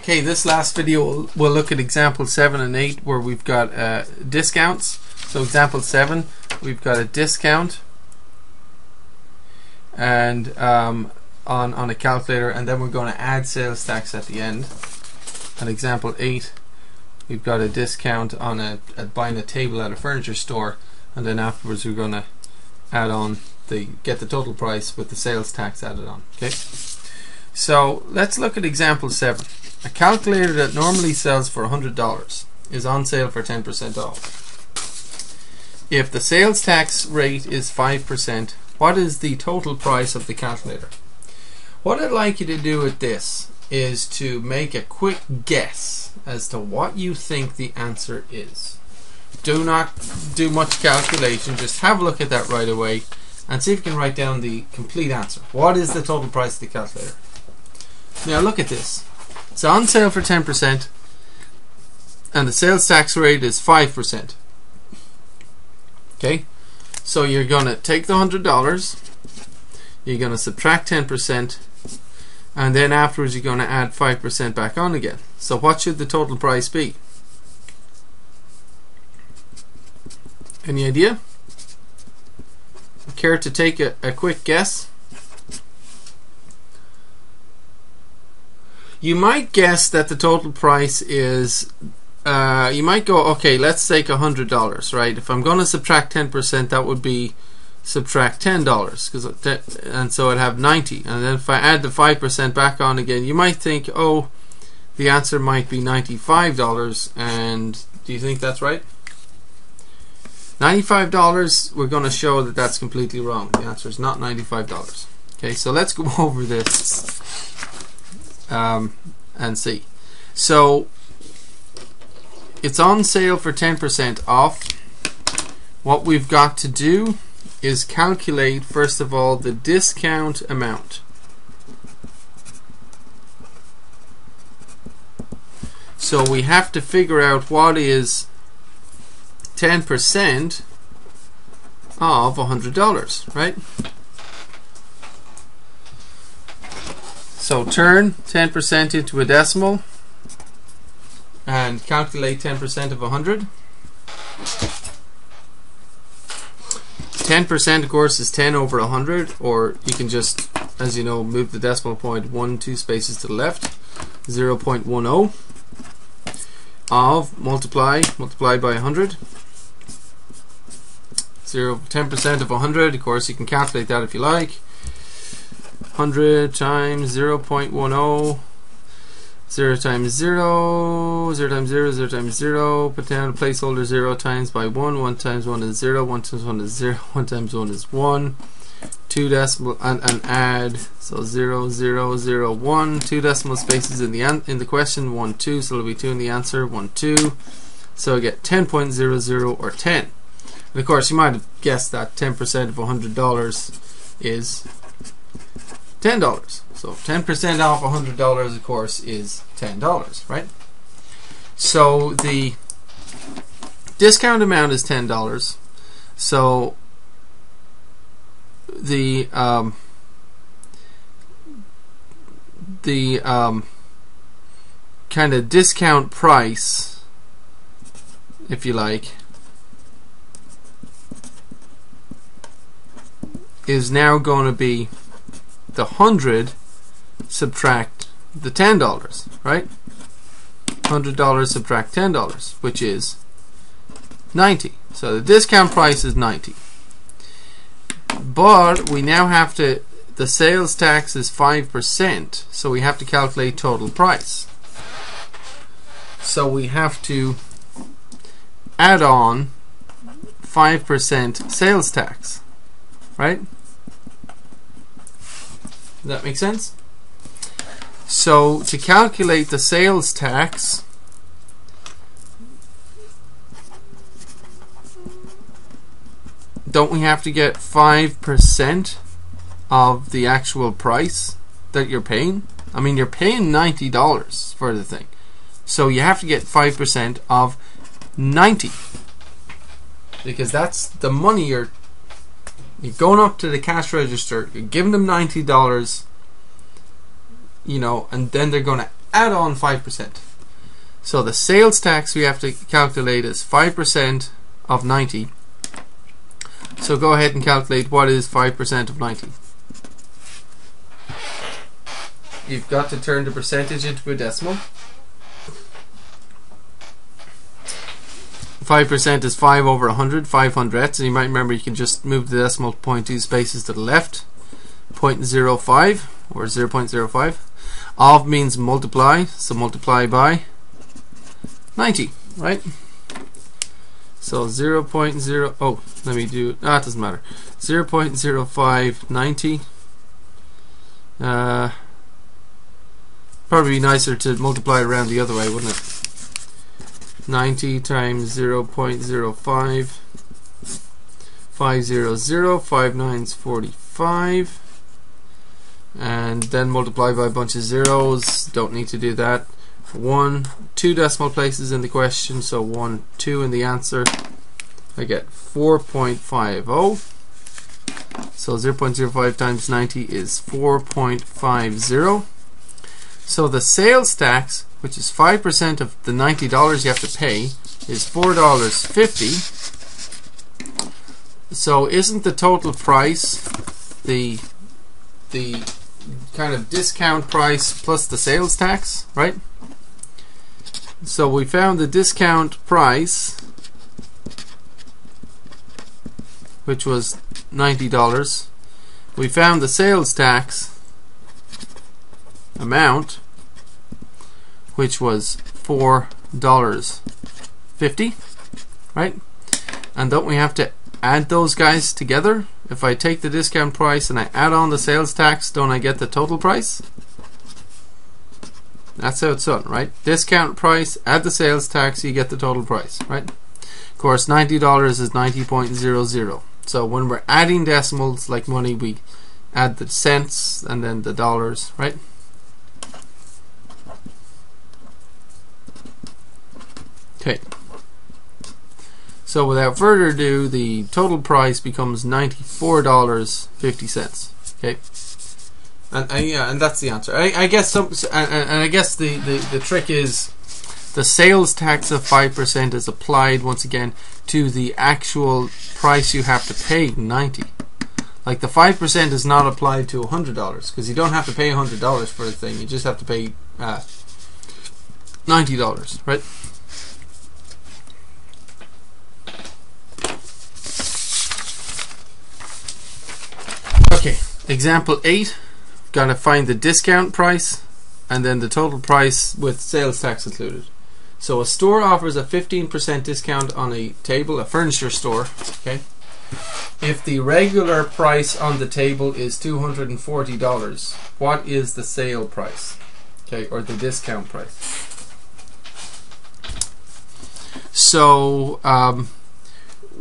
Okay, this last video we'll, look at example 7 and 8 where we've got uh, discounts. So example 7, we've got a discount and um, on, on a calculator and then we're going to add sales tax at the end. And example 8, we've got a discount on a, at buying a table at a furniture store and then afterwards we're going to add on the get the total price with the sales tax added on. Okay. So let's look at example 7. A calculator that normally sells for $100 is on sale for 10% off. If the sales tax rate is 5%, what is the total price of the calculator? What I'd like you to do with this is to make a quick guess as to what you think the answer is. Do not do much calculation, just have a look at that right away and see if you can write down the complete answer. What is the total price of the calculator? Now look at this. It's on sale for 10% and the sales tax rate is 5%. Okay? So you're going to take the $100, you're going to subtract 10%, and then afterwards you're going to add 5% back on again. So what should the total price be? Any idea? Care to take a, a quick guess? You might guess that the total price is uh, you might go okay let's take a hundred dollars right? If I'm going to subtract 10% that would be subtract ten dollars because and so I'd have 90 and then if I add the 5% back on again you might think oh the answer might be $95 and do you think that's right? $95 we're going to show that that's completely wrong. The answer is not $95 okay so let's go over this um, and see. So it's on sale for 10% off. What we've got to do is calculate first of all the discount amount. So we have to figure out what is 10% of $100, right? So turn 10% into a decimal and calculate 10% of 100. 10% of course is 10 over 100 or you can just as you know move the decimal point one two spaces to the left 0.10 of multiply multiply by 100 0 10% of 100 of course you can calculate that if you like 100 times 0 0.10 0 times 0 0 times 0 0 times 0 put down a placeholder 0 times by 1 1 times 1 is 0 1 times 1 is 0 1 times 1 is 1 two decimal and, and add so 0 0 0 1 two decimal spaces in the in the question 1 2 so it'll be 2 in the answer 1 2 so I get 10.00 or 10 and of course you might have guessed that 10% of $100 is ten dollars. So ten percent off hundred dollars, of course, is ten dollars, right? So the discount amount is ten dollars. So the um, the um, kind of discount price, if you like, is now going to be the 100 subtract the $10, right? $100 subtract $10, which is 90. So the discount price is 90. But we now have to, the sales tax is 5%, so we have to calculate total price. So we have to add on 5% sales tax, right? That make sense? So to calculate the sales tax, don't we have to get 5% of the actual price that you're paying? I mean, you're paying $90 for the thing. So you have to get 5% of 90 because that's the money you're you're going up to the cash register, you're giving them ninety dollars, you know, and then they're going to add on 5%. So the sales tax we have to calculate is 5% of 90. So go ahead and calculate what is 5% of 90. You've got to turn the percentage into a decimal. 5% is 5 over 100, 5 hundredths, and you might remember you can just move the decimal point two spaces to the left. 0.05 or 0.05. Of means multiply, so multiply by 90, right? So 0, 0.0, oh, let me do, ah, it doesn't matter. 0 0.0590. Uh, probably nicer to multiply around the other way, wouldn't it? 90 times 0 0.05 500 5 nines 45 and then multiply by a bunch of zeros. Don't need to do that. One two decimal places in the question so one two in the answer. I get 4.50 so 0.05 times 90 is 4.50 so the sales tax which is 5% of the $90 you have to pay, is $4.50. So isn't the total price the the kind of discount price plus the sales tax, right? So we found the discount price which was $90. We found the sales tax amount which was four dollars fifty, right? And don't we have to add those guys together? If I take the discount price and I add on the sales tax, don't I get the total price? That's how it's done, right? Discount price, add the sales tax, you get the total price, right? Of course, $90 is 90.00. So when we're adding decimals like money, we add the cents and then the dollars, right? Okay. So without further ado, the total price becomes ninety-four dollars fifty cents. Okay. And, and, yeah, and that's the answer. I, I guess some, and, and I guess the, the, the trick is the sales tax of five percent is applied once again to the actual price you have to pay ninety. Like the five percent is not applied to hundred dollars because you don't have to pay hundred dollars for a thing. You just have to pay uh, ninety dollars, right? Okay, example 8. Got to find the discount price and then the total price with sales tax included. So a store offers a 15% discount on a table, a furniture store, okay? If the regular price on the table is $240, what is the sale price? Okay, or the discount price? So, um,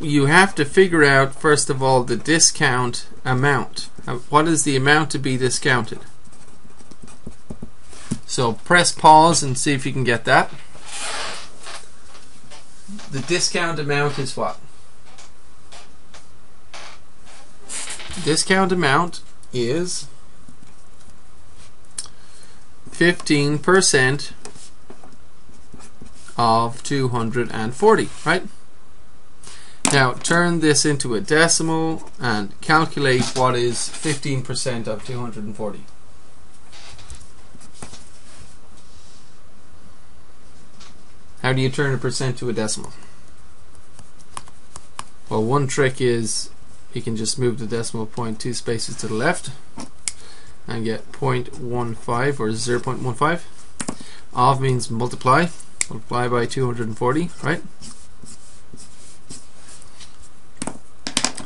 you have to figure out first of all the discount amount. Uh, what is the amount to be discounted? So press pause and see if you can get that. The discount amount is what? Discount amount is 15% of 240, right? Now turn this into a decimal and calculate what is 15% of 240. How do you turn a percent to a decimal? Well, one trick is you can just move the decimal point two spaces to the left and get 0.15 or 0.15. Of means multiply. Multiply by 240, right?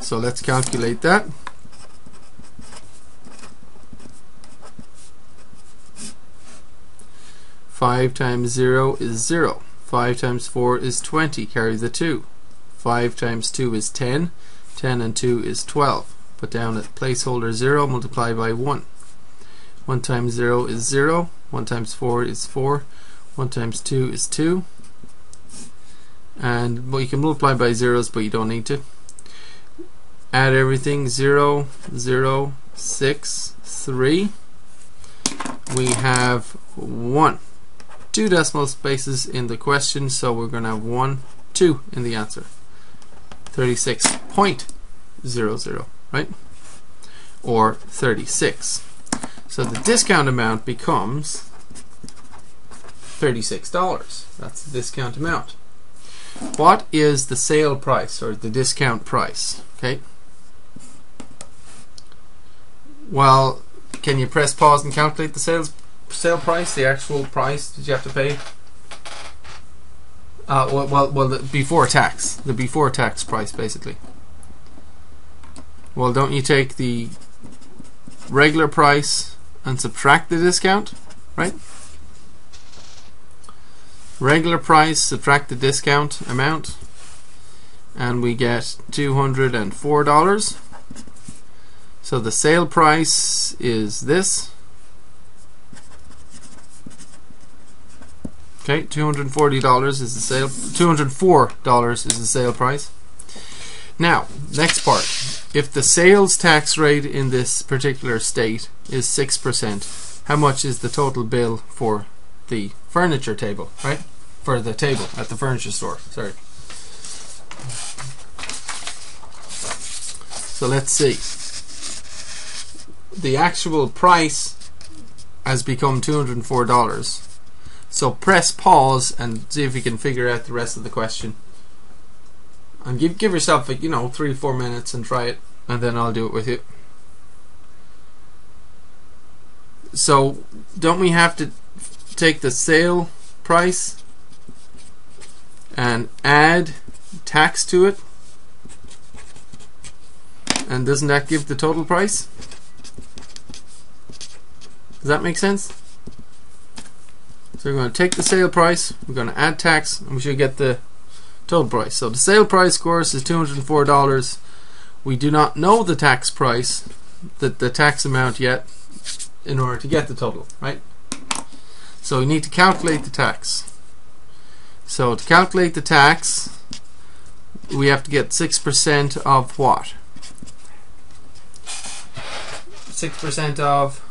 So let's calculate that. Five times zero is zero. Five times four is twenty. Carry the two. Five times two is ten. Ten and two is twelve. Put down a placeholder zero. Multiply by one. One times zero is zero. One times four is four. One times two is two. And well, you can multiply by zeros, but you don't need to add everything 0 0 6 3 we have 1 two decimal spaces in the question, so we're going to have 1, 2 in the answer. 36.00, right? Or 36. So the discount amount becomes $36. That's the discount amount. What is the sale price or the discount price? Okay. Well, can you press pause and calculate the sales sale price, the actual price that you have to pay? Uh, well, well, well, the before tax, the before tax price, basically. Well, don't you take the regular price and subtract the discount, right? Regular price, subtract the discount amount, and we get $204. So the sale price is this. Okay, $240 is the sale $204 is the sale price. Now, next part. If the sales tax rate in this particular state is 6%, how much is the total bill for the furniture table, right? For the table at the furniture store. Sorry. So let's see. The actual price has become $204 so press pause and see if you can figure out the rest of the question. And give give yourself you know three four minutes and try it, and then I'll do it with you. So don't we have to take the sale price and add tax to it? And doesn't that give the total price? Does that make sense? So we're going to take the sale price, we're going to add tax, and we should get the total price. So the sale price, of course, is $204. We do not know the tax price, the, the tax amount yet, in order to get the total, right? So we need to calculate the tax. So to calculate the tax, we have to get 6% of what? 6% of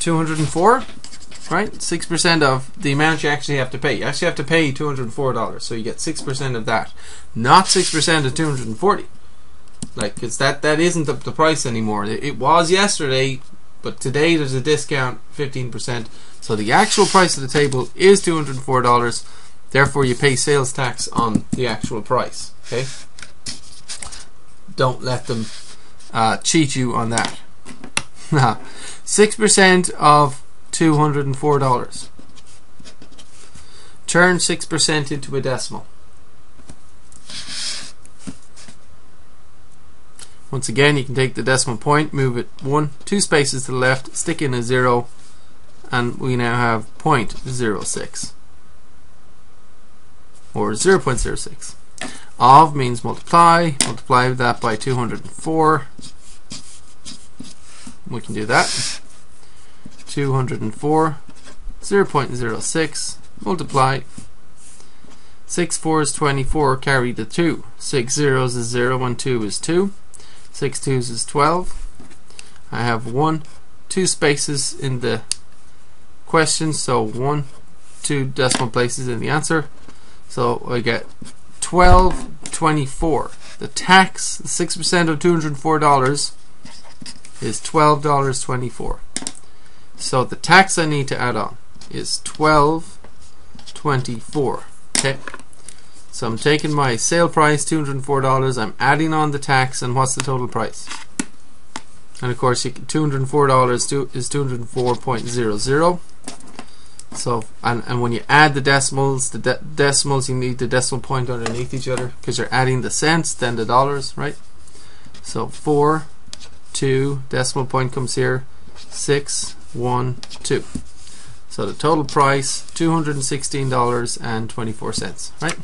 204 right? 6% of the amount you actually have to pay. You actually have to pay $204 so you get 6% of that. Not 6% of 240 like it's that that isn't the, the price anymore. It, it was yesterday but today there's a discount 15% so the actual price of the table is $204 therefore you pay sales tax on the actual price okay? Don't let them uh, cheat you on that 6% of $204. Turn 6% into a decimal. Once again, you can take the decimal point, move it one, two spaces to the left, stick in a zero, and we now have 0.06 or 0.06. Of means multiply, multiply that by 204 we can do that. 204, 0.06, multiply. 6 4 is 24, carry the 2. 6 zeros is 0, 1 2 is 2. 6 twos is 12. I have 1, 2 spaces in the question, so 1, 2 decimal places in the answer. So I get 1224. The tax, 6% of $204 is $12.24. So the tax I need to add on is $12.24. Okay. So I'm taking my sale price, $204, I'm adding on the tax, and what's the total price? And of course, $204 is 204.00. So, and, and when you add the decimals, the de decimals, you need the decimal point underneath each other because you're adding the cents, then the dollars, right? So 4 2 decimal point comes here six one two. So the total price $216.24 right